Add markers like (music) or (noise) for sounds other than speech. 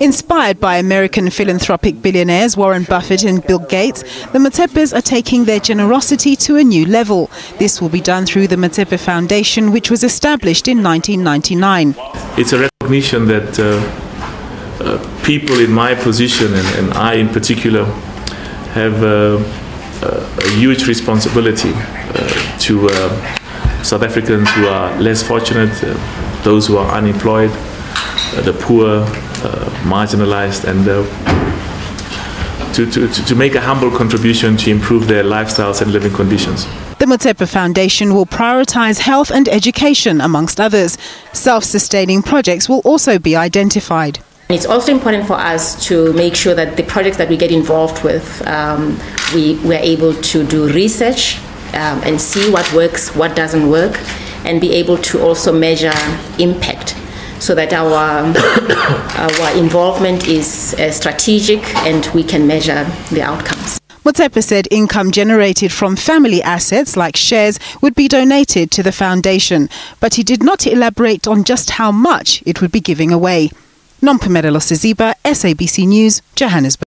Inspired by American philanthropic billionaires Warren Buffett and Bill Gates, the Motsepe's are taking their generosity to a new level. This will be done through the Motsepe Foundation, which was established in 1999. It's a recognition that uh, uh, people in my position, and, and, I in particular, have uh, a huge responsibility uh, to uh, South Africans who are less fortunate, uh, those who are unemployed, the poor, uh, marginalized and uh, to, to, to make a humble contribution to improve their lifestyles and living conditions. The Motsepe Foundation will prioritize health and education, amongst others. Self sustaining projects will also be identified. It's also important for us to make sure that the projects that we get involved with, um, we, we're able to do research um, and see what works, what doesn't work, and be able to also measure impact so that our, (coughs) our involvement is uh, strategic and we can measure the outcomes. Motsepe said income generated from family assets like shares would be donated to the foundation, but he did not elaborate on just how much it would be giving away. Nompumelelo Siziba, SABC News, Johannesburg.